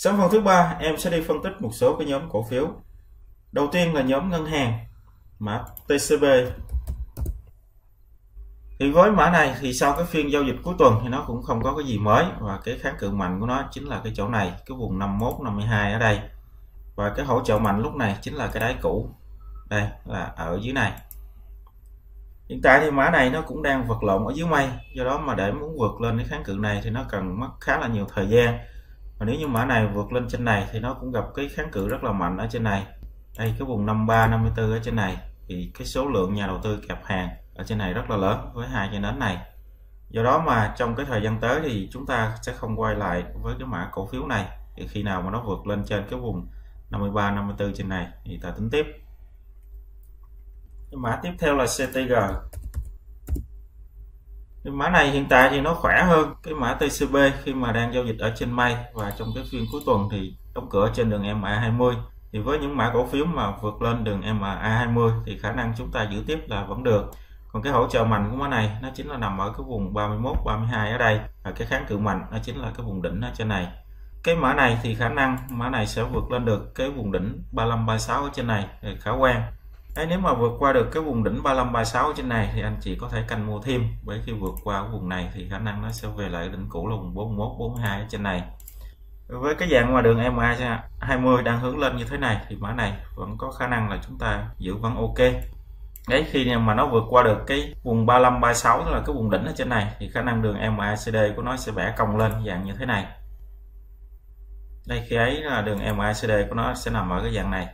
Sáng phần thứ ba em sẽ đi phân tích một số cái nhóm cổ phiếu. Đầu tiên là nhóm ngân hàng mã TCB. Thì với mã này thì sau cái phiên giao dịch cuối tuần thì nó cũng không có cái gì mới và cái kháng cự mạnh của nó chính là cái chỗ này, cái vùng 51 52 ở đây. Và cái hỗ trợ mạnh lúc này chính là cái đáy cũ. Đây là ở dưới này. Hiện tại thì mã này nó cũng đang vật lộn ở dưới mây, do đó mà để muốn vượt lên cái kháng cự này thì nó cần mất khá là nhiều thời gian và nếu như mã này vượt lên trên này thì nó cũng gặp cái kháng cự rất là mạnh ở trên này. Đây, cái vùng 53 54 ở trên này, thì cái số lượng nhà đầu tư kẹp hàng ở trên này rất là lớn với hai cái nến này. Do đó mà trong cái thời gian tới thì chúng ta sẽ không quay lại với cái mã cổ phiếu này. Thì khi nào mà nó vượt lên trên cái vùng 53 54 trên này thì ta tính tiếp. Cái mã tiếp theo là CTG cái mã này hiện tại thì nó khỏe hơn cái mã TCB khi mà đang giao dịch ở trên mây và trong cái phiên cuối tuần thì đóng cửa trên đường MA20 thì với những mã cổ phiếu mà vượt lên đường MA20 thì khả năng chúng ta giữ tiếp là vẫn được. Còn cái hỗ trợ mạnh của mã này, nó chính là nằm ở cái vùng 31 32 ở đây. Và cái kháng cự mạnh, nó chính là cái vùng đỉnh ở trên này. Cái mã này thì khả năng mã này sẽ vượt lên được cái vùng đỉnh 35 36 ở trên này khả quan Đấy, nếu mà vượt qua được cái vùng đỉnh 35 36 trên này thì anh chị có thể canh mua thêm. Bởi khi vượt qua cái vùng này thì khả năng nó sẽ về lại đỉnh cũ là vùng 41 42 trên này. Với cái dạng mà đường EMA 20 đang hướng lên như thế này thì mã này vẫn có khả năng là chúng ta giữ vẫn ok. Đấy khi mà nó vượt qua được cái vùng 35 36 tức là cái vùng đỉnh ở trên này thì khả năng đường MACD của nó sẽ bẻ cong lên dạng như thế này. Đây khi ấy là đường MACD của nó sẽ nằm ở cái dạng này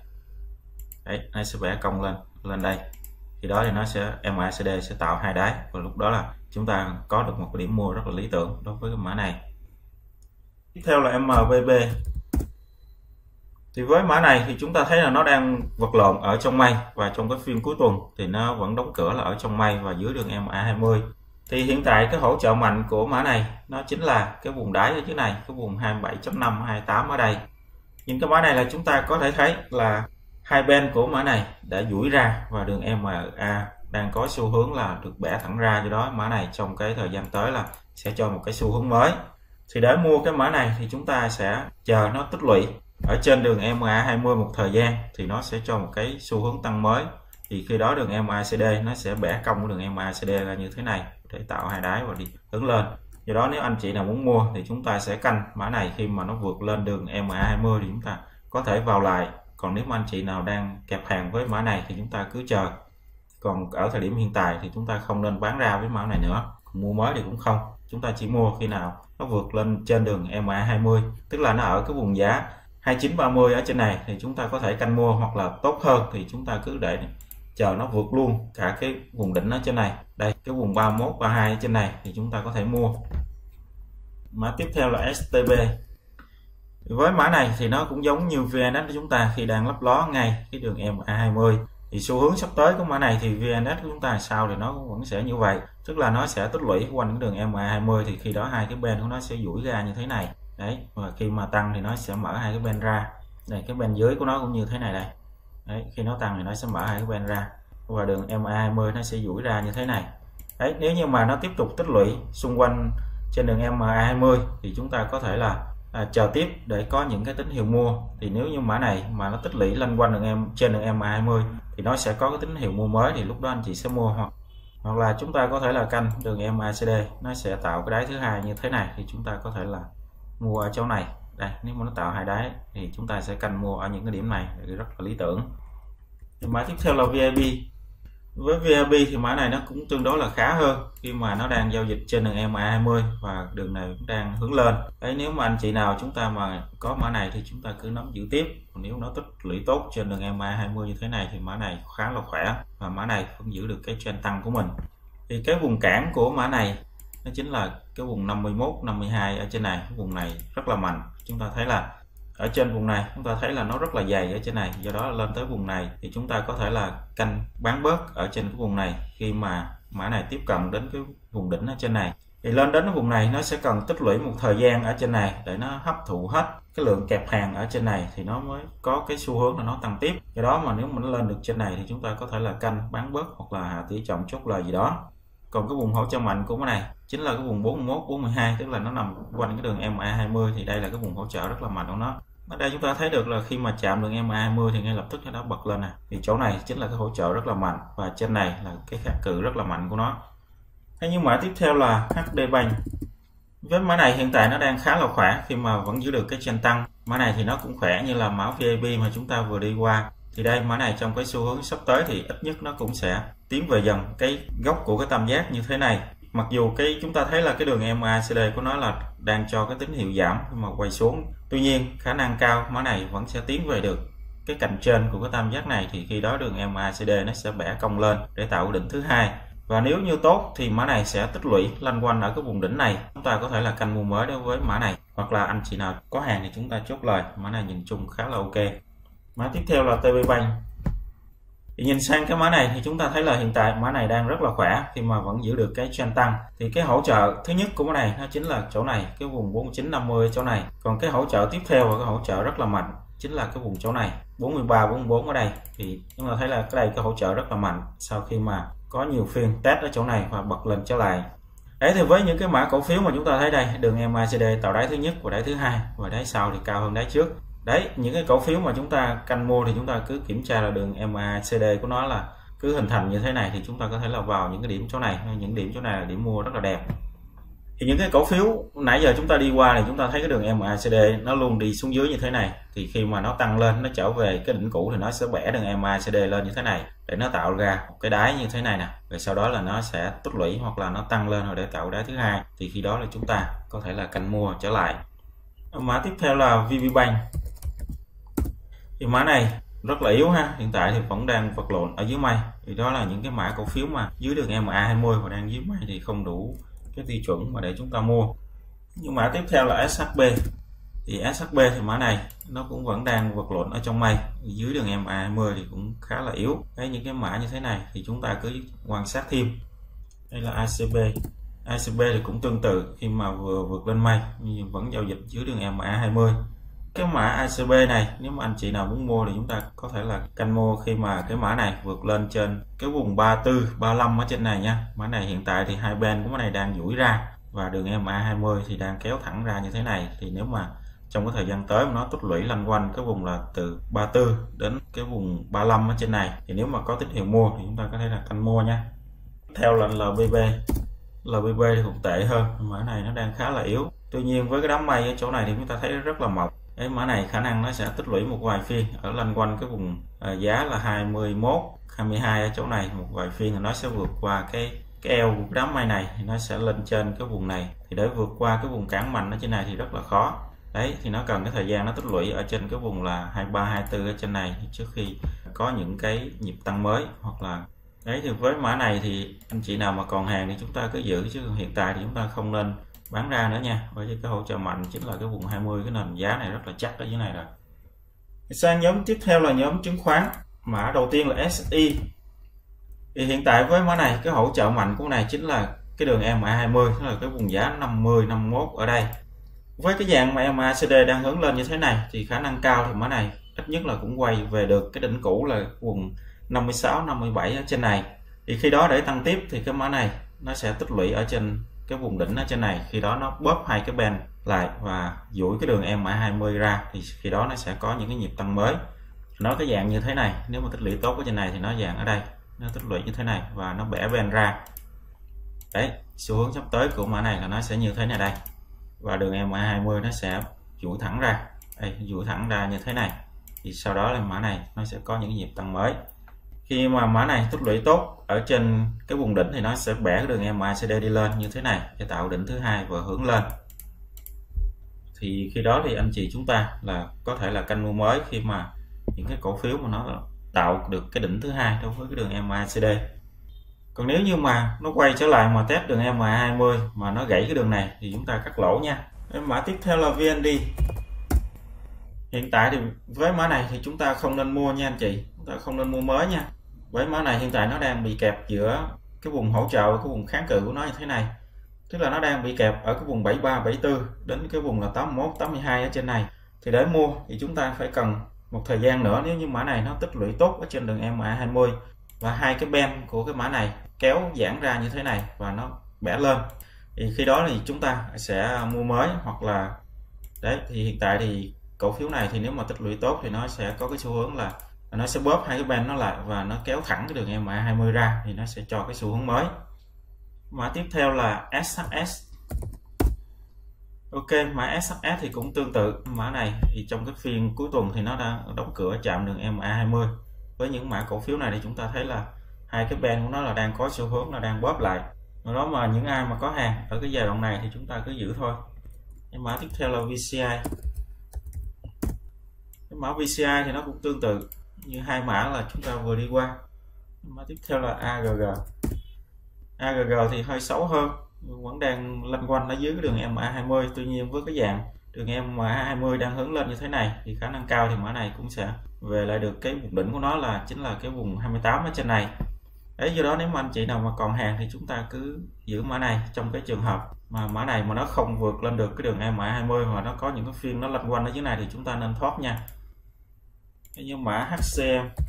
đấy, nó sẽ vẽ cong lên lên đây. Thì đó thì nó sẽ MACD sẽ tạo hai đáy, và lúc đó là chúng ta có được một điểm mua rất là lý tưởng đối với cái mã này. Tiếp theo là MVB thì với mã này thì chúng ta thấy là nó đang vật lộn ở trong mây, và trong cái phiên cuối tuần thì nó vẫn đóng cửa là ở trong mây và dưới đường MA20 thì hiện tại cái hỗ trợ mạnh của mã này nó chính là cái vùng đáy ở dưới này, cái vùng 27.5 28 ở đây. Nhưng cái mã này là chúng ta có thể thấy là hai bên của mã này đã duỗi ra và đường MA đang có xu hướng là được bẻ thẳng ra. Do đó, mã này trong cái thời gian tới là sẽ cho một cái xu hướng mới. Thì để mua cái mã này thì chúng ta sẽ chờ nó tích lũy ở trên đường MA20 một thời gian thì nó sẽ cho một cái xu hướng tăng mới. Thì khi đó đường MACD nó sẽ bẻ cong của đường MACD ra như thế này để tạo hai đáy và đi hướng lên. Do đó, nếu anh chị nào muốn mua thì chúng ta sẽ canh mã này khi mà nó vượt lên đường MA20 thì chúng ta có thể vào lại còn nếu mà anh chị nào đang kẹp hàng với mã này thì chúng ta cứ chờ. Còn ở thời điểm hiện tại thì chúng ta không nên bán ra với mã này nữa. Mua mới thì cũng không. Chúng ta chỉ mua khi nào nó vượt lên trên đường MA20 tức là nó ở cái vùng giá 2930 ở trên này thì chúng ta có thể canh mua hoặc là tốt hơn thì chúng ta cứ để chờ nó vượt luôn cả cái vùng đỉnh ở trên này. Đây, cái vùng 31 32 ở trên này thì chúng ta có thể mua. Mã tiếp theo là STB với mã này thì nó cũng giống như VNX của chúng ta khi đang lấp ló ngay cái đường MA20 thì xu hướng sắp tới của mã này thì VNX của chúng ta sao thì nó vẫn sẽ như vậy. Tức là nó sẽ tích lũy quanh cái đường MA20 thì khi đó hai cái bên của nó sẽ duỗi ra như thế này. Đấy, và khi mà tăng thì nó sẽ mở hai cái bên ra. Đây, cái bên dưới của nó cũng như thế này đây. Đấy, khi nó tăng thì nó sẽ mở hai cái bên ra. Và đường MA20 nó sẽ duỗi ra như thế này. Đấy, nếu như mà nó tiếp tục tích lũy xung quanh trên đường MA20 thì chúng ta có thể là à, chờ tiếp để có những cái tín hiệu mua. Thì nếu như mã này mà nó tích lũy lên quanh đường em trên đường em 20 thì nó sẽ có cái tín hiệu mua mới thì lúc đó anh chị sẽ mua. Hoặc hoặc là chúng ta có thể là canh đường em ACD nó sẽ tạo cái đáy thứ hai như thế này thì chúng ta có thể là mua ở chỗ này. Đây nếu mà nó tạo hai đáy thì chúng ta sẽ canh mua ở những cái điểm này thì rất là lý tưởng. Mã tiếp theo là VIP với VIP thì mã này nó cũng tương đối là khá hơn. Khi mà nó đang giao dịch trên đường MA20 và đường này cũng đang hướng lên. Đấy, nếu mà anh chị nào chúng ta mà có mã này thì chúng ta cứ nắm giữ tiếp. Nếu nó tích lũy tốt trên đường MA20 như thế này thì mã này khá là khỏe và mã này vẫn giữ được cái trend tăng của mình. Thì cái vùng cản của mã này nó chính là cái vùng 51 52 ở trên này. Cái vùng này rất là mạnh. Chúng ta thấy là ở trên vùng này, chúng ta thấy là nó rất là dày ở trên này. Do đó lên tới vùng này thì chúng ta có thể là canh bán bớt ở trên cái vùng này khi mà mã này tiếp cận đến cái vùng đỉnh ở trên này. Thì lên đến cái vùng này, nó sẽ cần tích lũy một thời gian ở trên này để nó hấp thụ hết cái lượng kẹp hàng ở trên này thì nó mới có cái xu hướng là nó tăng tiếp. Do đó mà nếu mà nó lên được trên này thì chúng ta có thể là canh, bán bớt hoặc là hạ tỷ trọng chốt lời gì đó. Còn cái vùng hỗ trợ mạnh của cái này chính là cái vùng 41 42 tức là nó nằm quanh cái đường MA20 thì đây là cái vùng hỗ trợ rất là mạnh của nó. Ở đây chúng ta thấy được là khi mà chạm đường MA20 thì ngay lập tức nó bật lên nè. Thì chỗ này chính là cái hỗ trợ rất là mạnh và trên này là cái kháng cự rất là mạnh của nó. Thế nhưng mã tiếp theo là HD Bank. Với mã này hiện tại nó đang khá là khỏe khi mà vẫn giữ được cái chân tăng. Mã này thì nó cũng khỏe như là mã VIP mà chúng ta vừa đi qua. Thì đây, mã này trong cái xu hướng sắp tới thì ít nhất nó cũng sẽ tiến về dần cái góc của cái tam giác như thế này mặc dù cái chúng ta thấy là cái đường MACD của nó là đang cho cái tín hiệu giảm mà quay xuống. Tuy nhiên, khả năng cao mã này vẫn sẽ tiến về được cái cạnh trên của cái tam giác này thì khi đó đường MACD nó sẽ bẻ cong lên để tạo đỉnh thứ hai. Và nếu như tốt thì mã này sẽ tích lũy lanh quanh ở cái vùng đỉnh này. Chúng ta có thể là canh mua mới đối với mã này. Hoặc là anh chị nào có hàng thì chúng ta chốt lời. Mã này nhìn chung khá là ok. Mã tiếp theo là TP Bank thì nhìn sang cái mã này thì chúng ta thấy là hiện tại mã này đang rất là khỏe khi mà vẫn giữ được cái trend tăng. Thì cái hỗ trợ thứ nhất của mã này nó chính là chỗ này, cái vùng 4950 chỗ này. Còn cái hỗ trợ tiếp theo và cái hỗ trợ rất là mạnh chính là cái vùng chỗ này 43 44 ở đây. Thì chúng ta thấy là cái đây cái hỗ trợ rất là mạnh sau khi mà có nhiều phiên test ở chỗ này và bật lên trở lại. Đấy, thì với những cái mã cổ phiếu mà chúng ta thấy đây, đường MACD tạo đáy thứ nhất và đáy thứ hai. Và đáy sau thì cao hơn đáy trước đấy, những cái cổ phiếu mà chúng ta canh mua thì chúng ta cứ kiểm tra là đường MACD của nó là cứ hình thành như thế này thì chúng ta có thể là vào những cái điểm chỗ này. Những điểm chỗ này là điểm mua rất là đẹp. Thì những cái cổ phiếu nãy giờ chúng ta đi qua thì chúng ta thấy cái đường MACD nó luôn đi xuống dưới như thế này. Thì khi mà nó tăng lên, nó trở về cái đỉnh cũ thì nó sẽ bẻ đường MACD lên như thế này để nó tạo ra một cái đáy như thế này nè. Rồi sau đó là nó sẽ tích lũy hoặc là nó tăng lên rồi để tạo đáy thứ hai. Thì khi đó là chúng ta có thể là canh mua trở lại. Mã tiếp theo là VPBank thì mã này rất là yếu ha. Hiện tại thì vẫn đang vật lộn ở dưới mây thì đó là những cái mã cổ phiếu mà dưới đường MA20 và đang dưới mây thì không đủ cái tiêu chuẩn mà để chúng ta mua. Nhưng mã tiếp theo là SHB thì SHB thì mã này nó cũng vẫn đang vật lộn ở trong mây dưới đường MA20 thì cũng khá là yếu. Cái những cái mã như thế này thì chúng ta cứ quan sát thêm. Đây là ACB ACB thì cũng tương tự khi mà vừa vượt lên mây nhưng vẫn giao dịch dưới đường MA20 cái mã ACB này, nếu mà anh chị nào muốn mua thì chúng ta có thể là canh mua khi mà cái mã này vượt lên trên cái vùng 34 35 ở trên này nha. Mã này hiện tại thì hai bên của mã này đang duỗi ra và đường MA20 thì đang kéo thẳng ra như thế này. Thì nếu mà trong cái thời gian tới nó tích lũy lăn quanh cái vùng là từ 34 đến cái vùng 35 ở trên này, thì nếu mà có tín hiệu mua thì chúng ta có thể là canh mua nha. Theo lệnh LBB LBB thì cũng tệ hơn, mã này nó đang khá là yếu. Tuy nhiên với cái đám mây ở chỗ này thì chúng ta thấy rất là mỏng cái mã này khả năng nó sẽ tích lũy một vài phiên ở lanh quanh cái vùng à, giá là 21 22 ở chỗ này. Một vài phiên thì nó sẽ vượt qua cái cái eo của đám mây này nó sẽ lên trên cái vùng này. Thì để vượt qua cái vùng cản mạnh ở trên này thì rất là khó. Đấy, thì nó cần cái thời gian nó tích lũy ở trên cái vùng là 23 24 ở trên này trước khi có những cái nhịp tăng mới hoặc là đấy, thì với mã này thì anh chị nào mà còn hàng thì chúng ta cứ giữ chứ, hiện tại thì chúng ta không nên bán ra nữa nha. Với cái hỗ trợ mạnh chính là cái vùng 20 cái nền giá này rất là chắc ở dưới này rồi. Sang nhóm tiếp theo là nhóm chứng khoán. Mã đầu tiên là SI thì hiện tại với mã này, cái hỗ trợ mạnh của này chính là cái đường MA20 tức là cái vùng giá 50 51 ở đây. Với cái dạng mà MACD đang hướng lên như thế này, thì khả năng cao thì mã này ít nhất là cũng quay về được cái đỉnh cũ là vùng 56 57 ở trên này. Thì khi đó để tăng tiếp thì cái mã này nó sẽ tích lũy ở trên cái vùng đỉnh ở trên này, khi đó nó bóp hai cái ben lại và duỗi cái đường MA20 ra, thì khi đó nó sẽ có những cái nhịp tăng mới. Nó cái dạng như thế này, nếu mà tích lũy tốt ở trên này thì nó dạng ở đây, nó tích lũy như thế này và nó bẻ ben ra. Đấy, xu hướng sắp tới của mã này là nó sẽ như thế này đây. Và đường MA20 nó sẽ duỗi thẳng ra. Đây, duỗi thẳng ra như thế này. Thì sau đó là mã này nó sẽ có những nhịp tăng mới khi mà mã này tích lũy tốt ở trên cái vùng đỉnh thì nó sẽ bẻ cái đường MACD đi lên như thế này để tạo đỉnh thứ hai và hướng lên. Thì khi đó thì anh chị chúng ta là có thể là canh mua mới khi mà những cái cổ phiếu mà nó tạo được cái đỉnh thứ hai đối với cái đường MACD còn nếu như mà nó quay trở lại mà test đường MA20 mà nó gãy cái đường này thì chúng ta cắt lỗ nha. Mã tiếp theo là VND hiện tại thì với mã này thì chúng ta không nên mua nha anh chị ta không nên mua mới nha. Với mã này hiện tại nó đang bị kẹp giữa cái vùng hỗ trợ và cái vùng kháng cự của nó như thế này. Tức là nó đang bị kẹp ở cái vùng 73 74 đến cái vùng là 81 82 ở trên này. Thì để mua thì chúng ta phải cần một thời gian nữa nếu như mã này nó tích lũy tốt ở trên đường MA20 và hai cái ben của cái mã này kéo giãn ra như thế này và nó bẻ lên. Thì khi đó thì chúng ta sẽ mua mới hoặc là đấy, thì hiện tại thì cổ phiếu này thì nếu mà tích lũy tốt thì nó sẽ có cái xu hướng là nó sẽ bóp hai cái band nó lại và nó kéo thẳng cái đường EMA 20 ra thì nó sẽ cho cái xu hướng mới. Mã tiếp theo là SHS Ok, mã SHS thì cũng tương tự. Mã này thì trong cái phiên cuối tuần thì nó đã đóng cửa chạm đường EMA 20 với những mã cổ phiếu này thì chúng ta thấy là hai cái band của nó là đang có xu hướng là đang bóp lại. Do đó mà những ai mà có hàng ở cái giai đoạn này thì chúng ta cứ giữ thôi. Cái mã tiếp theo là VCI cái mã VCI thì nó cũng tương tự như hai mã là chúng ta vừa đi qua. Mã tiếp theo là AGG AGG thì hơi xấu hơn, vẫn đang lanh quanh ở dưới cái đường MA20 tuy nhiên với cái dạng đường MA20 đang hướng lên như thế này thì khả năng cao thì mã này cũng sẽ về lại được cái vùng đỉnh của nó là chính là cái vùng 28 ở trên này. Đấy, do đó nếu mà anh chị nào mà còn hàng thì chúng ta cứ giữ mã này trong cái trường hợp mà mã này mà nó không vượt lên được cái đường MA20 mà nó có những cái phiên nó lanh quanh ở dưới này thì chúng ta nên thoát nha như mã HCM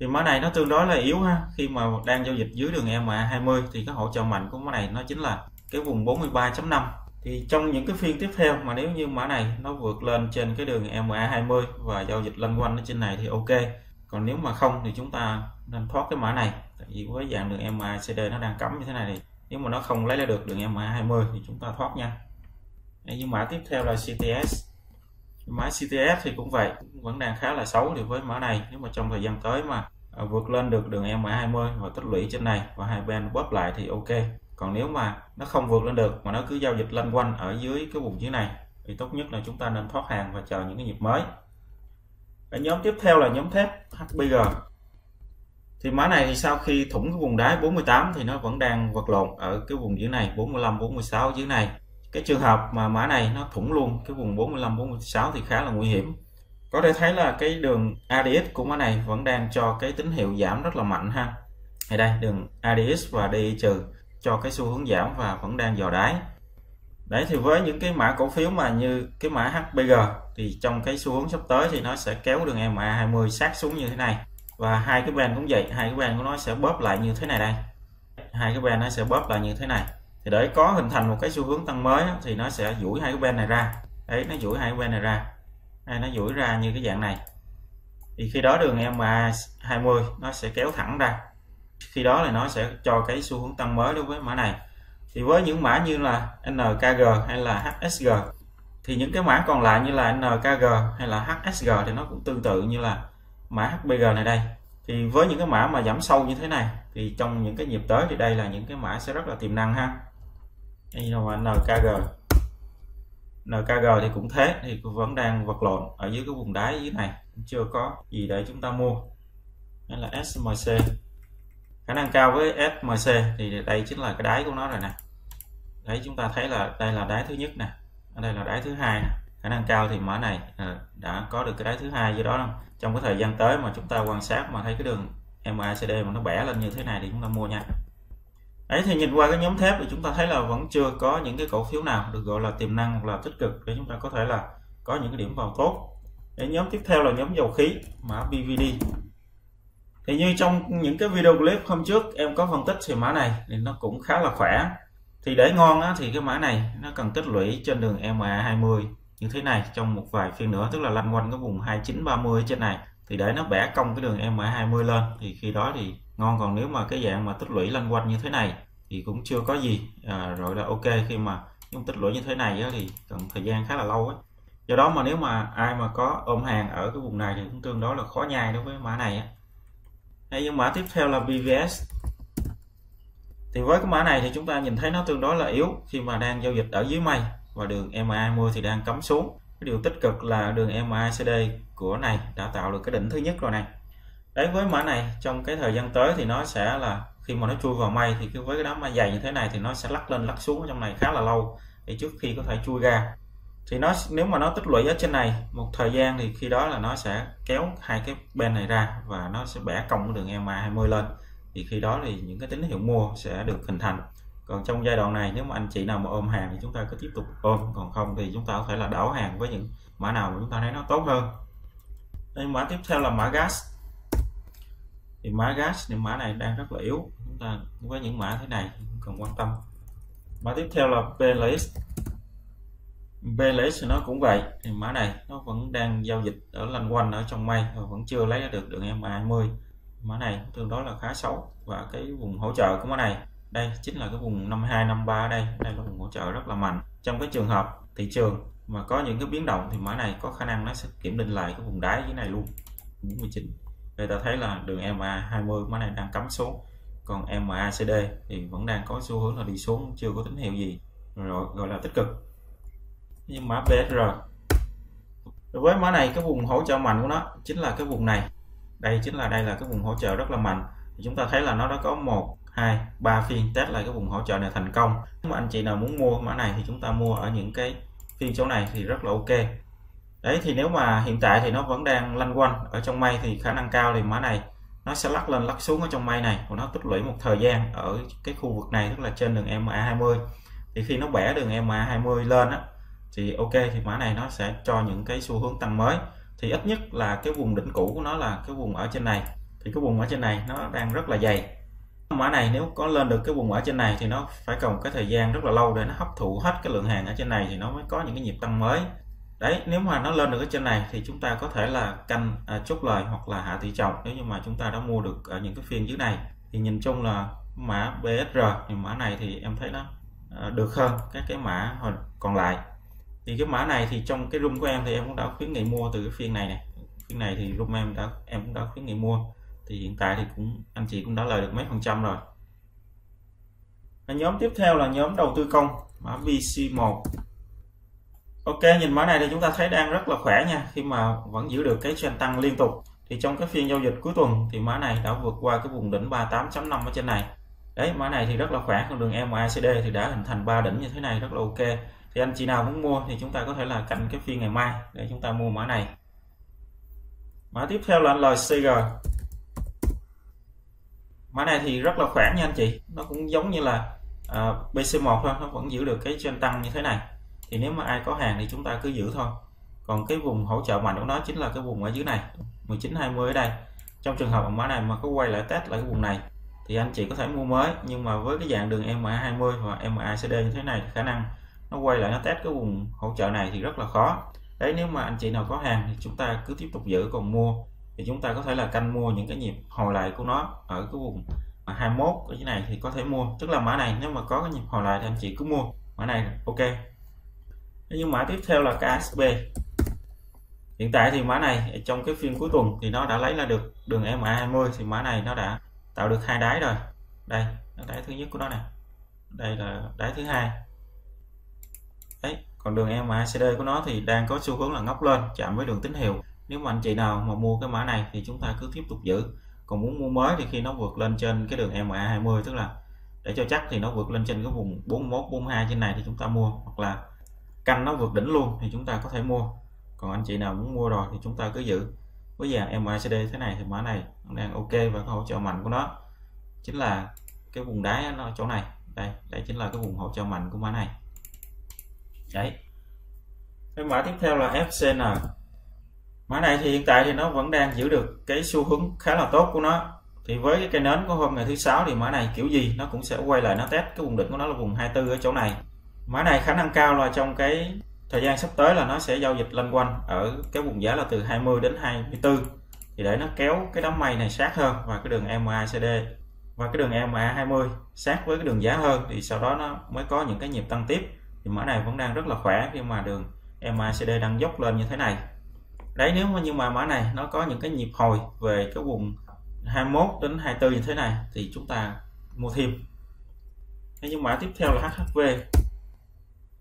thì mã này nó tương đối là yếu ha. Khi mà đang giao dịch dưới đường EMA 20 thì cái hỗ trợ mạnh của mã này nó chính là cái vùng 43.5 thì trong những cái phiên tiếp theo mà nếu như mã này nó vượt lên trên cái đường EMA 20 và giao dịch lanh quanh ở trên này thì ok. Còn nếu mà không thì chúng ta nên thoát cái mã này. Tại vì với dạng đường EMA CD nó đang cấm như thế này thì nếu mà nó không lấy ra được đường EMA 20 thì chúng ta thoát nha. Nhưng mã tiếp theo là CTS mã CTS thì cũng vậy, vẫn đang khá là xấu thì với mã này. Nếu mà trong thời gian tới mà à, vượt lên được đường MA20 và tích lũy trên này và hai bên bóp lại thì ok. Còn nếu mà nó không vượt lên được, mà nó cứ giao dịch lanh quanh ở dưới cái vùng dưới này, thì tốt nhất là chúng ta nên thoát hàng và chờ những cái nhịp mới. Ở nhóm tiếp theo là nhóm thép HBG thì mã này thì sau khi thủng cái vùng đáy 48 thì nó vẫn đang vật lộn ở cái vùng dưới này 45 46 dưới này cái trường hợp mà mã này nó thủng luôn, cái vùng 45 46 thì khá là nguy hiểm. Có thể thấy là cái đường ADX của mã này vẫn đang cho cái tín hiệu giảm rất là mạnh ha. Hay đây, đường ADX và DI trừ cho cái xu hướng giảm và vẫn đang dò đáy. Đấy, thì với những cái mã cổ phiếu mà như cái mã HBG thì trong cái xu hướng sắp tới thì nó sẽ kéo đường MA20 sát xuống như thế này. Và hai cái bàn cũng vậy, hai cái bàn của nó sẽ bóp lại như thế này đây. Hai cái bàn nó sẽ bóp lại như thế này thì để có hình thành một cái xu hướng tăng mới thì nó sẽ duỗi hai cái bên này ra. Đấy, nó duỗi hai cái bên này ra. Hay nó duỗi ra như cái dạng này. Thì khi đó đường MA 20 nó sẽ kéo thẳng ra. Khi đó là nó sẽ cho cái xu hướng tăng mới đối với mã này. Thì với những mã như là NKG hay là HSG thì những cái mã còn lại như là NKG hay là HSG thì nó cũng tương tự như là mã HBG này đây. Thì với những cái mã mà giảm sâu như thế này, thì trong những cái nhịp tới thì đây là những cái mã sẽ rất là tiềm năng ha đây là NKG NKG thì cũng thế, thì cũng vẫn đang vật lộn ở dưới cái vùng đáy dưới này. Chưa có gì để chúng ta mua. Nên là SMC khả năng cao với SMC thì đây chính là cái đáy của nó rồi nè. Đấy, chúng ta thấy là đây là đáy thứ nhất nè. Ở đây là đáy thứ hai nè. Khả năng cao thì mã này ờ, đã có được cái đáy thứ hai dưới đó không? trong cái thời gian tới mà chúng ta quan sát mà thấy cái đường MACD mà nó bẻ lên như thế này thì chúng ta mua nha ấy thì nhìn qua cái nhóm thép thì chúng ta thấy là vẫn chưa có những cái cổ phiếu nào được gọi là tiềm năng hoặc là tích cực để chúng ta có thể là có những cái điểm vào tốt. Để nhóm tiếp theo là nhóm dầu khí mã BVD thì như trong những cái video clip hôm trước em có phân tích thì mã này thì nó cũng khá là khỏe. Thì để ngon á, thì cái mã này nó cần tích lũy trên đường MA20 như thế này trong một vài phiên nữa tức là lăn quanh cái vùng 2930 trên này. Thì để nó bẻ cong cái đường MA20 lên thì khi đó thì ngon còn nếu mà cái dạng mà tích lũy lanh quanh như thế này thì cũng chưa có gì à, rồi là ok khi mà nhưng tích lũy như thế này á, thì cần thời gian khá là lâu ấy. do đó mà nếu mà ai mà có ôm hàng ở cái vùng này thì cũng tương đối là khó nhai đối với mã này á. Hay những mã tiếp theo là BVS thì với cái mã này thì chúng ta nhìn thấy nó tương đối là yếu khi mà đang giao dịch ở dưới mây và đường MA20 thì đang cắm xuống cái điều tích cực là đường MACD của này đã tạo được cái đỉnh thứ nhất rồi này đấy, với mã này, trong cái thời gian tới thì nó sẽ là khi mà nó chui vào mây thì cái, với cái đám mây dày như thế này thì nó sẽ lắc lên, lắc xuống ở trong này khá là lâu để trước khi có thể chui ra. Thì nó, nếu mà nó tích lũy ở trên này một thời gian thì khi đó là nó sẽ kéo hai cái bên này ra và nó sẽ bẻ cong đường EMA 20 lên. Thì khi đó thì những cái tín hiệu mua sẽ được hình thành. Còn trong giai đoạn này, nếu mà anh chị nào mà ôm hàng thì chúng ta cứ tiếp tục ôm. Còn không thì chúng ta có thể là đảo hàng với những mã nào mà chúng ta thấy nó tốt hơn. Đây, mã tiếp theo là mã gas thì mã gas, thì mã này đang rất là yếu. Chúng ta với những mã thế này, không cần quan tâm. Mã tiếp theo là PLX PLX nó cũng vậy. Thì mã này nó vẫn đang giao dịch ở lanh quanh ở trong may và vẫn chưa lấy được đường MA20 mã này tương đối là khá xấu. Và cái vùng hỗ trợ của mã này, đây chính là cái vùng 52 53 ở đây. Đây là vùng hỗ trợ rất là mạnh. Trong cái trường hợp thị trường mà có những cái biến động thì mã này có khả năng nó sẽ kiểm định lại cái vùng đáy dưới này luôn. 49 đây ta thấy là đường MA 20 mã này đang cắm xuống. Còn MACD thì vẫn đang có xu hướng là đi xuống, chưa có tín hiệu gì rồi gọi là tích cực. Nhưng mã PSR với mã này, cái vùng hỗ trợ mạnh của nó chính là cái vùng này. Đây chính là, đây là cái vùng hỗ trợ rất là mạnh. Chúng ta thấy là nó đã có một, hai, ba phiên test lại cái vùng hỗ trợ này thành công. Nếu mà anh chị nào muốn mua mã này thì chúng ta mua ở những cái phiên chỗ này thì rất là ok đấy, thì nếu mà hiện tại thì nó vẫn đang lanh quanh ở trong mây thì khả năng cao thì mã này nó sẽ lắc lên, lắc xuống ở trong mây này. Của nó tích lũy một thời gian ở cái khu vực này, tức là trên đường MA20 thì khi nó bẻ đường MA20 lên á, thì ok, thì mã này nó sẽ cho những cái xu hướng tăng mới. Thì ít nhất là cái vùng đỉnh cũ của nó là cái vùng ở trên này. Thì cái vùng ở trên này nó đang rất là dày. Mã này nếu có lên được cái vùng ở trên này thì nó phải cần cái thời gian rất là lâu để nó hấp thụ hết cái lượng hàng ở trên này thì nó mới có những cái nhịp tăng mới đấy nếu mà nó lên được ở trên này thì chúng ta có thể là canh à, chốt lời hoặc là hạ tỷ trọng. Nếu như mà chúng ta đã mua được ở những cái phiên dưới này thì nhìn chung là mã BSR thì mã này thì em thấy nó à, được hơn các cái mã còn lại. Thì cái mã này thì trong cái room của em thì em cũng đã khuyến nghị mua từ cái phiên này này phiên này thì room em đã em cũng đã khuyến nghị mua. Thì hiện tại thì cũng anh chị cũng đã lời được mấy phần trăm rồi. Và nhóm tiếp theo là nhóm đầu tư công mã BC1 Ok nhìn mã này thì chúng ta thấy đang rất là khỏe nha. Khi mà vẫn giữ được cái trend tăng liên tục. Thì trong cái phiên giao dịch cuối tuần thì mã này đã vượt qua cái vùng đỉnh 38.5 ở trên này. Đấy mã này thì rất là khỏe còn đường MACD thì đã hình thành ba đỉnh như thế này rất là ok. Thì anh chị nào muốn mua thì chúng ta có thể là cạnh cái phiên ngày mai để chúng ta mua mã này. Mã tiếp theo là LCG mã này thì rất là khỏe nha anh chị. Nó cũng giống như là à, uh, BC1 thôi nó vẫn giữ được cái trên tăng như thế này thì nếu mà ai có hàng thì chúng ta cứ giữ thôi. Còn cái vùng hỗ trợ mạnh của nó chính là cái vùng ở dưới này 1920 ở đây. Trong trường hợp mã này mà có quay lại test lại cái vùng này, thì anh chị có thể mua mới, nhưng mà với cái dạng đường MA20 và MACD như thế này khả năng nó quay lại nó test cái vùng hỗ trợ này thì rất là khó. Đấy, nếu mà anh chị nào có hàng thì chúng ta cứ tiếp tục giữ, còn mua thì chúng ta có thể là canh mua những cái nhịp hồi lại của nó ở cái vùng 21 ở dưới này thì có thể mua. Tức là mã này nếu mà có cái nhịp hồi lại thì anh chị cứ mua. Mã này, ok nhưng mã tiếp theo là KSB hiện tại thì mã này, trong cái phiên cuối tuần thì nó đã lấy ra được đường MA20 thì mã này nó đã tạo được hai đáy rồi. Đây đáy thứ nhất của nó nè. Đây là đáy thứ hai. Đấy, còn đường MACD của nó thì đang có xu hướng là ngóc lên, chạm với đường tín hiệu. Nếu mà anh chị nào mà mua cái mã này thì chúng ta cứ tiếp tục giữ. Còn muốn mua mới thì khi nó vượt lên trên cái đường MA20 tức là để cho chắc thì nó vượt lên trên cái vùng 41 42 trên này thì chúng ta mua. Hoặc là canh nó vượt đỉnh luôn thì chúng ta có thể mua. Còn anh chị nào muốn mua rồi thì chúng ta cứ giữ. Với dàn MACD thế này thì mã này đang ok và hỗ trợ mạnh của nó. Chính là cái vùng đáy nó chỗ này. Đây đây chính là cái vùng hỗ trợ mạnh của mã này. Đấy. Cái mã tiếp theo là FCN mã này thì hiện tại thì nó vẫn đang giữ được cái xu hướng khá là tốt của nó. Thì với cái cây nến của hôm ngày thứ sáu thì mã này kiểu gì nó cũng sẽ quay lại nó test. Cái vùng đỉnh của nó là vùng 24 ở chỗ này mã này khả năng cao là trong cái thời gian sắp tới là nó sẽ giao dịch lân quanh ở cái vùng giá là từ 20 đến 24 thì để nó kéo cái đám mây này sát hơn và cái đường MACD và cái đường MA20 sát với cái đường giá hơn thì sau đó nó mới có những cái nhịp tăng tiếp. Thì mã này vẫn đang rất là khỏe khi mà đường MACD đang dốc lên như thế này. Đấy, nếu mà nhưng mà mã này nó có những cái nhịp hồi về cái vùng 21 đến 24 như thế này thì chúng ta mua thêm. Thế nhưng mã tiếp theo là HHV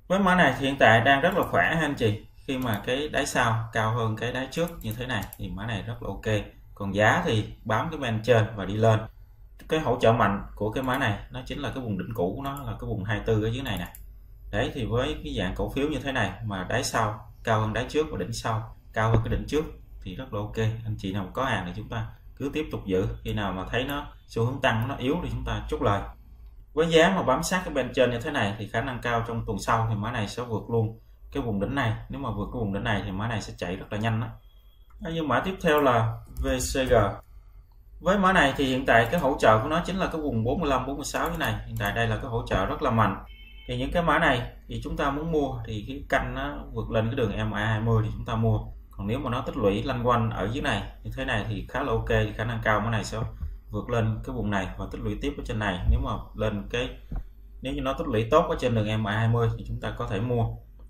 với mã này thì hiện tại đang rất là khỏe anh chị. Khi mà cái đáy sau cao hơn cái đáy trước như thế này thì mã này rất là ok. Còn giá thì bám cái bên trên và đi lên. Cái hỗ trợ mạnh của cái mã này nó chính là cái vùng đỉnh cũ của nó là cái vùng 24 ở dưới này nè. Đấy, thì với cái dạng cổ phiếu như thế này mà đáy sau cao hơn đáy trước và đỉnh sau cao hơn cái đỉnh trước thì rất là ok. Anh chị nào có hàng thì chúng ta cứ tiếp tục giữ. Khi nào mà thấy nó xu hướng tăng, nó yếu thì chúng ta chốt lời với giá mà bám sát cái bên trên như thế này thì khả năng cao trong tuần sau thì mã này sẽ vượt luôn cái vùng đỉnh này. Nếu mà vượt cái vùng đỉnh này thì mã này sẽ chạy rất là nhanh đó. Nhưng mã tiếp theo là VCG với mã này thì hiện tại cái hỗ trợ của nó chính là cái vùng 45 46 như này. Hiện tại đây là cái hỗ trợ rất là mạnh. Thì những cái mã này thì chúng ta muốn mua thì cái canh nó vượt lên cái đường MA20 thì chúng ta mua. Còn nếu mà nó tích lũy lanh quanh ở dưới này như thế này thì khá là ok, thì khả năng cao mã này sẽ vượt lên cái vùng này và tích lũy tiếp ở trên này. Nếu mà lên cái, nếu như nó tích lũy tốt ở trên đường MA20 thì chúng ta có thể mua.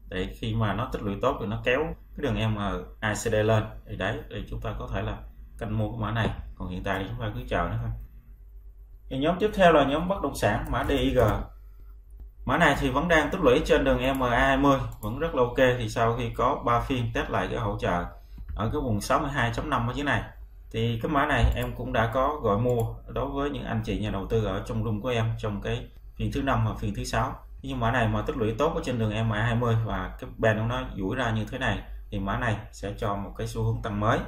Để khi mà nó tích lũy tốt thì nó kéo cái đường MACD lên. Thì đấy, thì chúng ta có thể là canh mua cái mã này. Còn hiện tại thì chúng ta cứ chờ nó thôi. Thì nhóm tiếp theo là nhóm bất động sản, mã DIG mã này thì vẫn đang tích lũy trên đường MA20 vẫn rất là ok. Thì sau khi có 3 phiên test lại cái hỗ trợ ở cái vùng 62.5 ở dưới này thì cái mã này em cũng đã có gọi mua đối với những anh chị nhà đầu tư ở trong room của em trong cái phiên thứ năm và phiên thứ sáu. Nhưng mã này mà tích lũy tốt ở trên đường MA20 và cái band của nó duỗi ra như thế này, thì mã này sẽ cho một cái xu hướng tăng mới.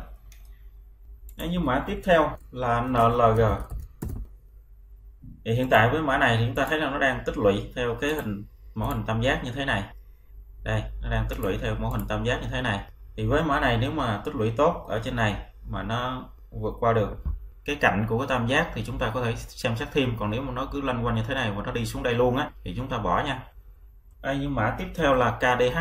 Nếu như mã tiếp theo là NLG thì hiện tại với mã này thì chúng ta thấy là nó đang tích lũy theo cái hình, mẫu hình tam giác như thế này. Đây, nó đang tích lũy theo mẫu hình tam giác như thế này. Thì với mã này nếu mà tích lũy tốt ở trên này mà nó vượt qua được. Cái cạnh của cái tam giác thì chúng ta có thể xem xét thêm, còn nếu mà nó cứ lanh quanh như thế này và nó đi xuống đây luôn á, thì chúng ta bỏ nha. Đây nhưng mã tiếp theo là KDH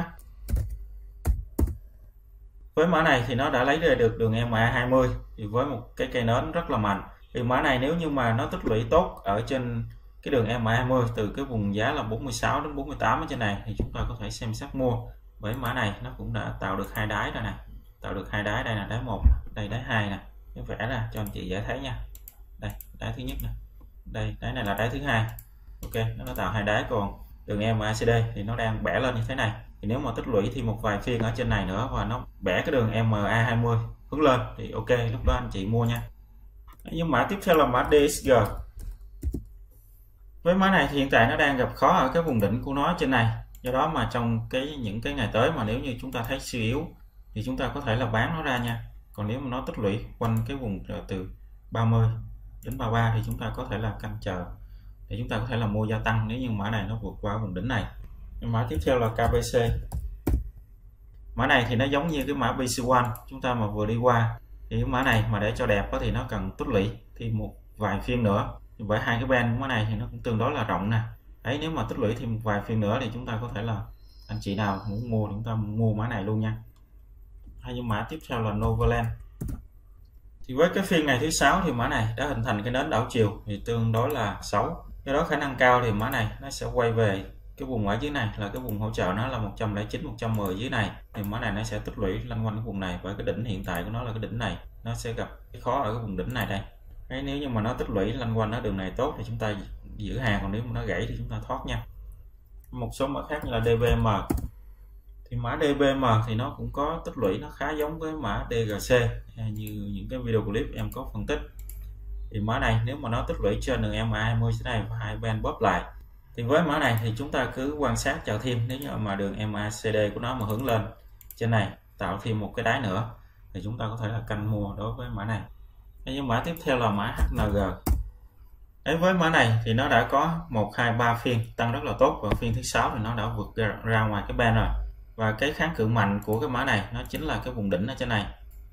với mã này thì nó đã lấy ra được đường MA20 thì với một cái cây nến rất là mạnh. Thì mã này nếu như mà nó tích lũy tốt ở trên cái đường MA20 từ cái vùng giá là 46 đến 48 ở trên này, thì chúng ta có thể xem xét mua. Với mã này nó cũng đã tạo được hai đáy rồi nè tạo được hai đáy đây là đáy một đây đáy hai nè. Cái vẽ ra cho anh chị dễ thấy nha. Đây đáy thứ nhất nè. Đây đáy này là đáy thứ hai. Ok, nó tạo hai đáy còn đường MACD thì nó đang bẻ lên như thế này. Thì nếu mà tích lũy thì một vài phiên ở trên này nữa và nó bẻ cái đường MA20 hướng lên thì ok, lúc đó anh chị mua nha. Nhưng mã tiếp theo là mã DSG với mã này thì hiện tại nó đang gặp khó ở cái vùng đỉnh của nó trên này. Do đó mà trong cái, những cái ngày tới mà nếu như chúng ta thấy suy yếu thì chúng ta có thể là bán nó ra nha. Còn nếu mà nó tích lũy quanh cái vùng ờ, từ 30 đến 33 thì chúng ta có thể là canh chờ. Để chúng ta có thể là mua gia tăng nếu như mã này nó vượt qua vùng đỉnh này. Mã tiếp theo là KBC mã này thì nó giống như cái mã BC1 chúng ta mà vừa đi qua. Thì cái mã này mà để cho đẹp thì nó cần tích lũy thì một vài phiên nữa. Bởi hai cái band của mã này thì nó cũng tương đối là rộng nè. Ấy nếu mà tích lũy thêm một vài phiên nữa thì chúng ta có thể là anh chị nào muốn mua chúng ta mua mã này luôn nha hay như mã tiếp theo là Novaland. Thì với cái phiên ngày thứ sáu thì mã này đã hình thành cái nến đảo chiều thì tương đối là xấu. Do đó khả năng cao thì mã này nó sẽ quay về cái vùng ở dưới này là cái vùng hỗ trợ nó là 109 110 dưới này. Thì mã này nó sẽ tích lũy lăn quanh cái vùng này và cái đỉnh hiện tại của nó là cái đỉnh này. Nó sẽ gặp cái khó ở cái vùng đỉnh này đây. Đấy, nếu như mà nó tích lũy lăn quanh ở đường này tốt thì chúng ta giữ hàng còn nếu mà nó gãy thì chúng ta thoát nha. Một số mã khác như là DVM thì mã DBM thì nó cũng có tích lũy nó khá giống với mã DGC à, như những cái video clip em có phân tích. Thì mã này nếu mà nó tích lũy trên đường MA20 thế này và hai bên bóp lại. Thì với mã này thì chúng ta cứ quan sát chờ thêm nếu như mà đường MACD của nó mà hướng lên trên này tạo thêm một cái đáy nữa thì chúng ta có thể là canh mua đối với mã này. Nhưng mã tiếp theo là mã HNG Đấy, với mã này thì nó đã có 1 2 3 phiên tăng rất là tốt và phiên thứ sáu thì nó đã vượt ra, ra ngoài cái band rồi và cái kháng cự mạnh của cái mã này nó chính là cái vùng đỉnh ở trên này.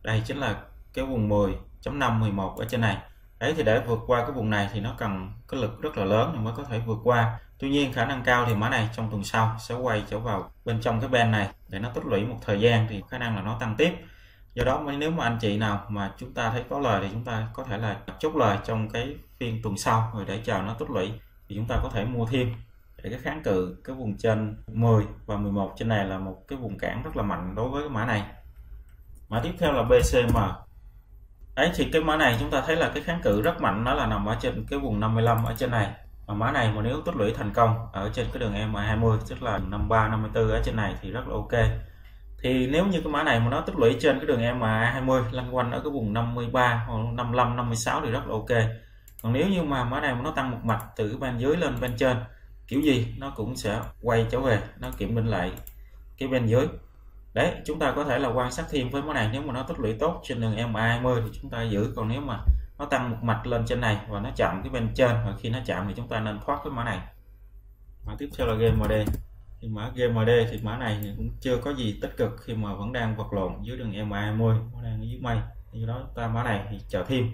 Đây chính là cái vùng 10.5 11 ở trên này. Đấy, thì để vượt qua cái vùng này thì nó cần cái lực rất là lớn mới có thể vượt qua. Tuy nhiên, khả năng cao thì mã này trong tuần sau sẽ quay trở vào bên trong cái band này để nó tích lũy một thời gian thì khả năng là nó tăng tiếp. Do đó nếu mà anh chị nào mà chúng ta thấy có lời thì chúng ta có thể là chốt lời trong cái phiên tuần sau rồi để chờ nó tích lũy thì chúng ta có thể mua thêm để cái kháng cự cái vùng trên 10 và 11 trên này là một cái vùng cản rất là mạnh đối với cái mã này. Mã tiếp theo là BCM ấy, thì cái mã này chúng ta thấy là cái kháng cự rất mạnh, nó là nằm ở trên cái vùng 55 ở trên này. Và mã này mà nếu tích lũy thành công ở trên cái đường MA20 tức là 53 54 ở trên này thì rất là ok. Thì nếu như cái mã này mà nó tích lũy trên cái đường EMA20 lăn quanh ở cái vùng 53 hoặc 55 56 thì rất là ok. Còn nếu như mà mã này mà nó tăng một mạch từ cái bên dưới lên bên trên kiểu gì nó cũng sẽ quay trở về, nó kiểm định lại cái bên dưới. Đấy, chúng ta có thể là quan sát thêm với mã này, nếu mà nó tích lũy tốt trên đường MA20 thì chúng ta giữ. Còn nếu mà nó tăng một mạch lên trên này và nó chạm cái bên trên, và khi nó chạm thì chúng ta nên thoát cái mã này. Mã tiếp theo là GMD thì mã GMD thì mã này cũng chưa có gì tích cực khi mà vẫn đang vật lộn dưới đường MA20 nó đang ở dưới mây. Do đó ta mã này thì chờ thêm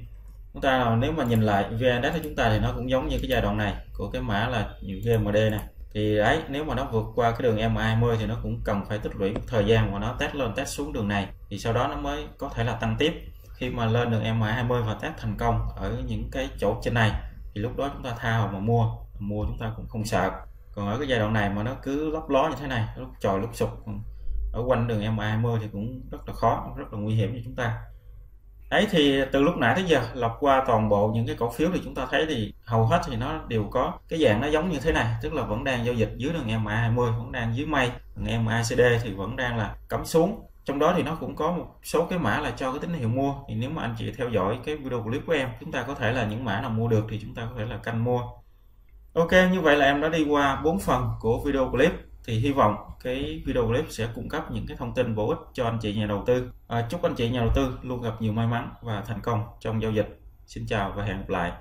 chúng ta nếu mà nhìn lại VN Index của chúng ta thì nó cũng giống như cái giai đoạn này của cái mã là VMD này. Thì đấy, nếu mà nó vượt qua cái đường MA20 thì nó cũng cần phải tích lũy một thời gian mà nó test lên, test xuống đường này. Thì sau đó nó mới có thể là tăng tiếp. Khi mà lên đường MA20 và test thành công ở những cái chỗ trên này, thì lúc đó chúng ta tha hồ mà mua. Mua chúng ta cũng không sợ. Còn ở cái giai đoạn này mà nó cứ lấp ló như thế này, lúc trồi lúc sụp, ở quanh đường MA20 thì cũng rất là khó, rất là nguy hiểm cho chúng ta ấy thì từ lúc nãy tới giờ lọc qua toàn bộ những cái cổ phiếu thì chúng ta thấy thì hầu hết thì nó đều có cái dạng nó giống như thế này, tức là vẫn đang giao dịch dưới đường MA20 vẫn đang dưới mây, đường MACD thì vẫn đang là cắm xuống. Trong đó thì nó cũng có một số cái mã là cho cái tín hiệu mua. Thì nếu mà anh chị theo dõi cái video clip của em, chúng ta có thể là những mã nào mua được thì chúng ta có thể là canh mua. Ok, như vậy là em đã đi qua bốn phần của video clip thì hy vọng cái video clip sẽ cung cấp những cái thông tin bổ ích cho anh chị nhà đầu tư. À, chúc anh chị nhà đầu tư luôn gặp nhiều may mắn và thành công trong giao dịch. Xin chào và hẹn gặp lại.